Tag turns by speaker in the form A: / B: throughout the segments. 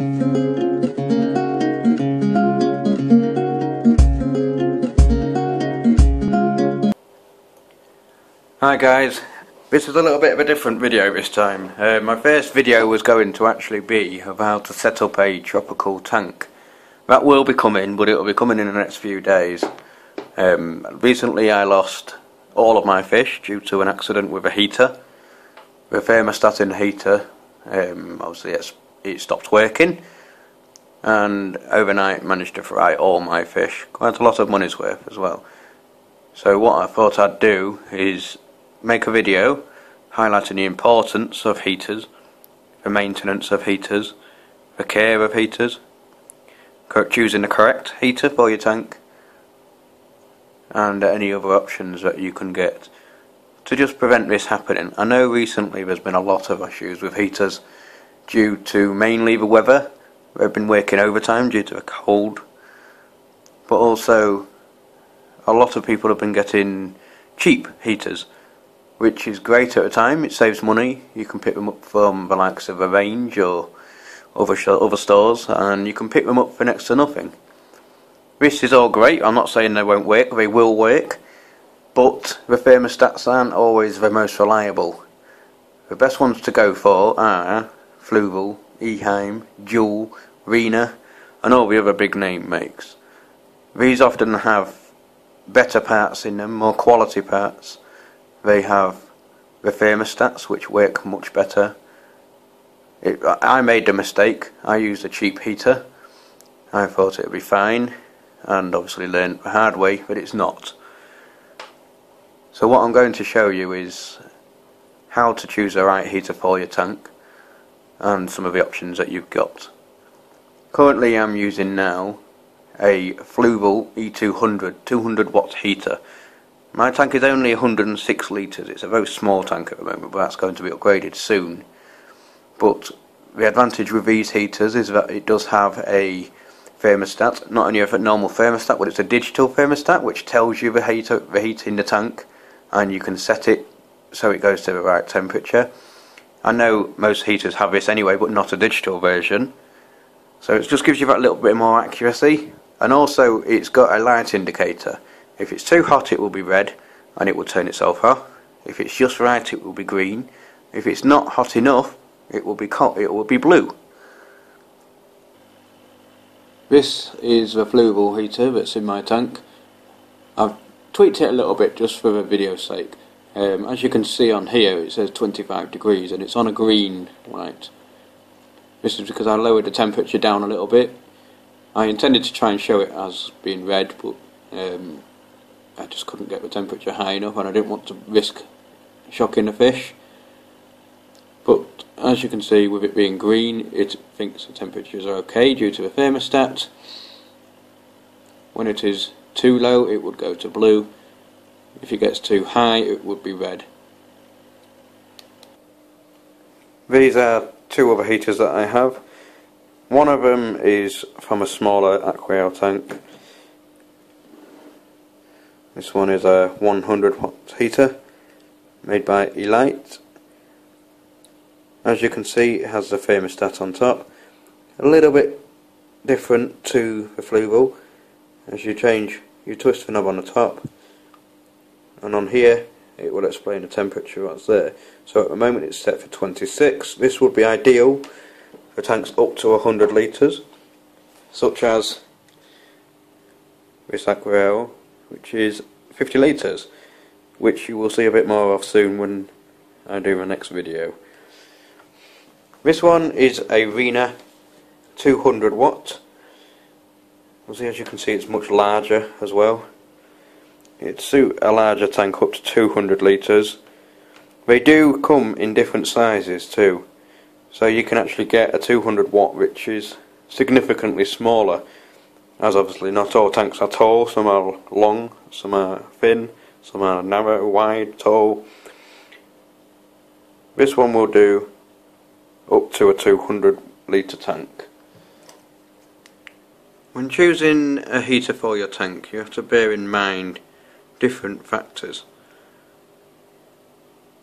A: Hi guys, this is a little bit of a different video this time. Uh, my first video was going to actually be of how to set up a tropical tank. That will be coming, but it will be coming in the next few days. Um, recently I lost all of my fish due to an accident with a heater. The thermostat in the heater, um, obviously it's, it stopped working and overnight managed to fry all my fish. Quite a lot of money's worth as well. So what I thought I'd do is make a video highlighting the importance of heaters, the maintenance of heaters, the care of heaters, choosing the correct heater for your tank, and any other options that you can get to just prevent this happening. I know recently there's been a lot of issues with heaters due to mainly the weather. They've been working overtime due to the cold, but also a lot of people have been getting cheap heaters which is great at the time. It saves money. You can pick them up from the likes of a range or other other stores, and you can pick them up for next to nothing. This is all great. I'm not saying they won't work. They will work, but the thermostats aren't always the most reliable. The best ones to go for are Fluval, Eheim, Juwel, Rena, and all the other big name makes. These often have better parts in them, more quality parts they have the thermostats which work much better. It, I made the mistake. I used a cheap heater. I thought it would be fine and obviously learned the hard way but it's not. So what I'm going to show you is how to choose the right heater for your tank and some of the options that you've got. Currently I'm using now a Fluval E200 200 watt heater my tank is only 106 litres, it's a very small tank at the moment, but that's going to be upgraded soon. But the advantage with these heaters is that it does have a thermostat, not only a normal thermostat, but it's a digital thermostat which tells you the heat, the heat in the tank and you can set it so it goes to the right temperature. I know most heaters have this anyway, but not a digital version. So it just gives you that little bit more accuracy. And also it's got a light indicator. If it's too hot it will be red and it will turn itself off. If it's just right it will be green. If it's not hot enough it will be it will be blue. This is the Fluval heater that's in my tank. I've tweaked it a little bit just for the video's sake. Um, as you can see on here it says 25 degrees and it's on a green light. This is because I lowered the temperature down a little bit. I intended to try and show it as being red but um, I just couldn't get the temperature high enough and I didn't want to risk shocking the fish. But as you can see with it being green it thinks the temperatures are okay due to the thermostat. When it is too low it would go to blue. If it gets too high it would be red. These are two other heaters that I have. One of them is from a smaller Aquael tank this one is a 100 watt heater made by Elite. As you can see it has the thermostat on top. A little bit different to the Fluval. As you change, you twist the knob on the top and on here it will explain the temperature what's there. So at the moment it's set for 26. This would be ideal for tanks up to 100 litres such as this Aquarel which is 50 litres which you will see a bit more of soon when I do my next video. This one is a Rena 200 watt as you can see it's much larger as well. It suits a larger tank up to 200 litres. They do come in different sizes too so you can actually get a 200 watt which is significantly smaller as obviously not all tanks are tall, some are long, some are thin, some are narrow, wide, tall. This one will do up to a 200 litre tank. When choosing a heater for your tank you have to bear in mind different factors.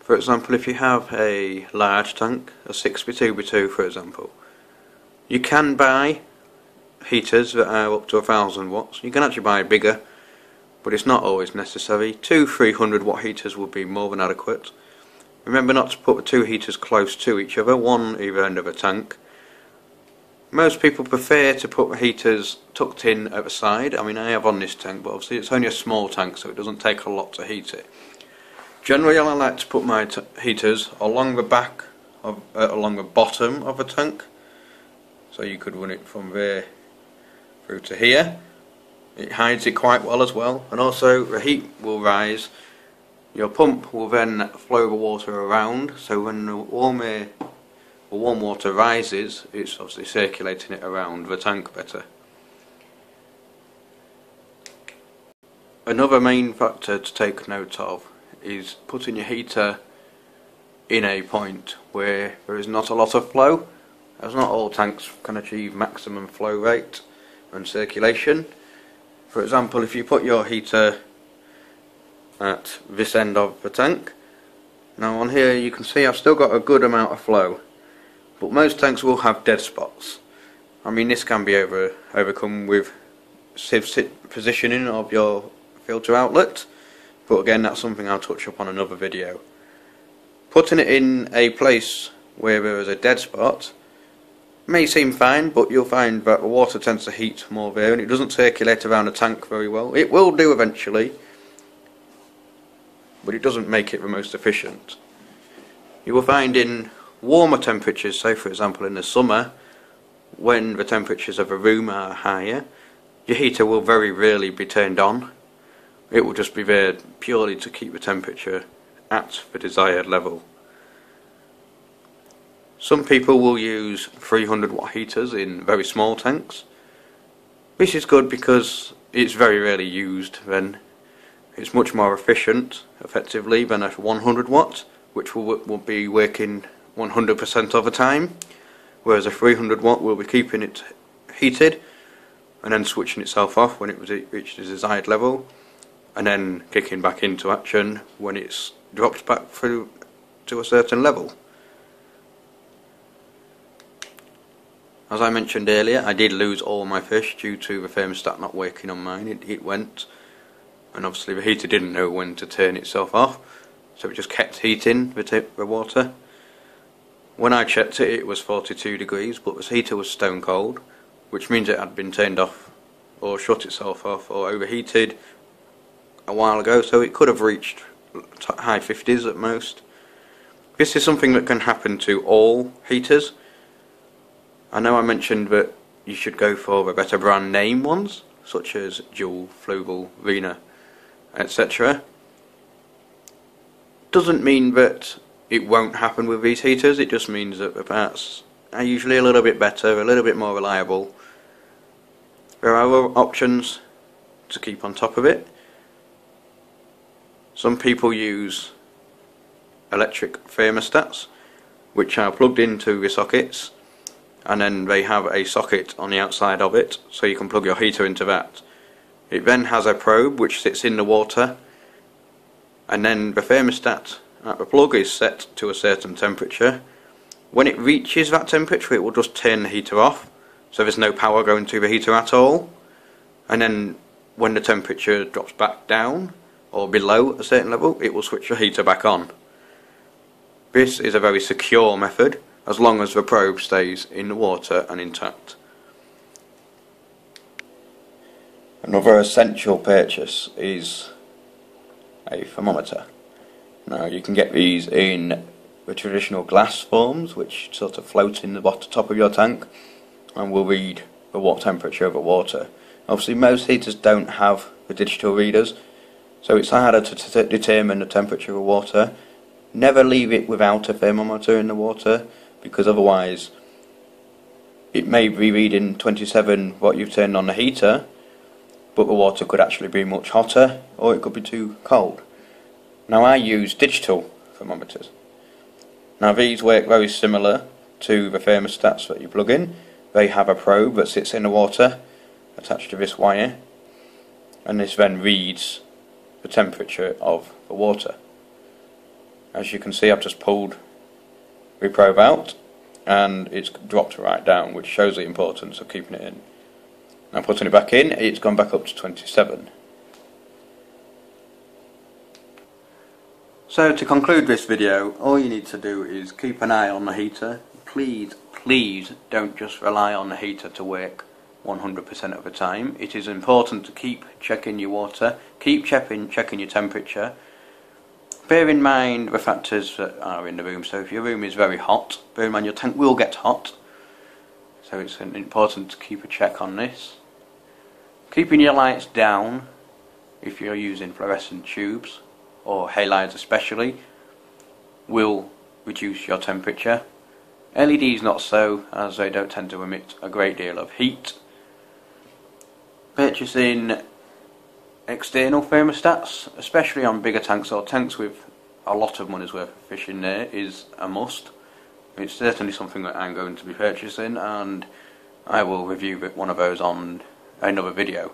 A: For example if you have a large tank, a 6x2x2 for example, You can buy heaters that are up to a thousand watts. You can actually buy bigger, but it's not always necessary. Two 300 watt heaters would be more than adequate. Remember not to put the two heaters close to each other, one either end of a tank. Most people prefer to put heaters tucked in at the side. I mean, I have on this tank, but obviously it's only a small tank, so it doesn't take a lot to heat it. Generally, I like to put my heaters along the back, of, uh, along the bottom of a tank. So you could run it from there through to here. It hides it quite well as well, and also the heat will rise. Your pump will then flow the water around, so when the warm air warm water rises, it's obviously circulating it around the tank better. Another main factor to take note of is putting your heater in a point where there is not a lot of flow as not all tanks can achieve maximum flow rate and circulation. For example, if you put your heater at this end of the tank, now on here you can see I've still got a good amount of flow, but most tanks will have dead spots. I mean this can be over overcome with positioning of your filter outlet, but again that's something I'll touch up on another video. Putting it in a place where there is a dead spot may seem fine, but you'll find that the water tends to heat more there and it doesn't circulate around the tank very well. It will do eventually, but it doesn't make it the most efficient. You will find in warmer temperatures, say for example in the summer, when the temperatures of a room are higher, your heater will very rarely be turned on. It will just be there purely to keep the temperature at the desired level. Some people will use 300 watt heaters in very small tanks. This is good because it's very rarely used then. It's much more efficient, effectively, than a 100 watt, which will, will be working 100% of the time, whereas a 300 watt will be keeping it heated and then switching itself off when it reaches the desired level and then kicking back into action when it's dropped back through to a certain level. As I mentioned earlier, I did lose all my fish due to the thermostat not working on mine. It, it went, and obviously the heater didn't know when to turn itself off, so it just kept heating the, the water. When I checked it, it was 42 degrees, but the heater was stone cold, which means it had been turned off or shut itself off or overheated a while ago, so it could have reached high 50s at most. This is something that can happen to all heaters. I know I mentioned that you should go for the better brand name ones, such as Juwel, Fluval, Rena, etc. Doesn't mean that it won't happen with these heaters, it just means that the parts are usually a little bit better, a little bit more reliable. There are other options to keep on top of it. Some people use electric thermostats which are plugged into the sockets and then they have a socket on the outside of it so you can plug your heater into that. It then has a probe which sits in the water and then the thermostat Uh, at the plug is set to a certain temperature. When it reaches that temperature it will just turn the heater off so there's no power going to the heater at all and then when the temperature drops back down or below a certain level it will switch the heater back on. This is a very secure method as long as the probe stays in the water and intact. Another essential purchase is a thermometer. Now you can get these in the traditional glass forms which sort of float in the bottom top of your tank and will read the water temperature of the water. Obviously most heaters don't have the digital readers so it's harder to determine the temperature of water. Never leave it without a thermometer in the water because otherwise it may be reading 27 what you've turned on the heater but the water could actually be much hotter or it could be too cold. Now I use digital thermometers. Now these work very similar to the thermostats that you plug in. They have a probe that sits in the water attached to this wire and this then reads the temperature of the water. As you can see I've just pulled the probe out and it's dropped right down, which shows the importance of keeping it in. Now putting it back in, it's gone back up to 27. So to conclude this video, all you need to do is keep an eye on the heater. Please, please don't just rely on the heater to work 100% of the time. It is important to keep checking your water, keep checking, checking your temperature. Bear in mind the factors that are in the room. So if your room is very hot, bear in mind your tank will get hot. So it's important to keep a check on this. Keeping your lights down if you're using fluorescent tubes or halides especially will reduce your temperature. LEDs not so as they don't tend to emit a great deal of heat purchasing external thermostats, especially on bigger tanks or tanks with a lot of money's worth of fish in there, is a must. It's certainly something that I'm going to be purchasing, and I will review one of those on another video.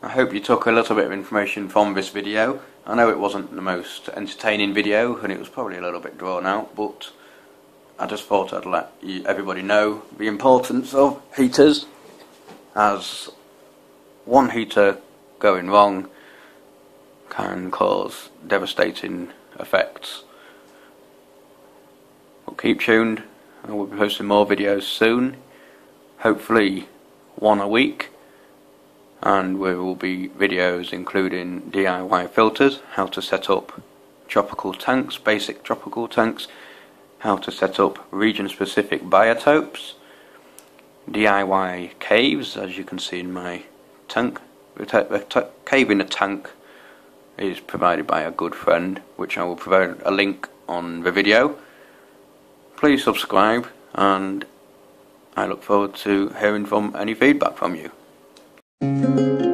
A: I hope you took a little bit of information from this video. I know it wasn't the most entertaining video, and it was probably a little bit drawn out, but I just thought I'd let everybody know the importance of heaters as one heater going wrong can cause devastating effects. Well, keep tuned I will be posting more videos soon, hopefully one a week and there will be videos including DIY filters, how to set up tropical tanks, basic tropical tanks how to set up region-specific biotopes, DIY caves, as you can see in my tank. The cave in a tank is provided by a good friend, which I will provide a link on the video. Please subscribe, and I look forward to hearing from any feedback from you. Thank you.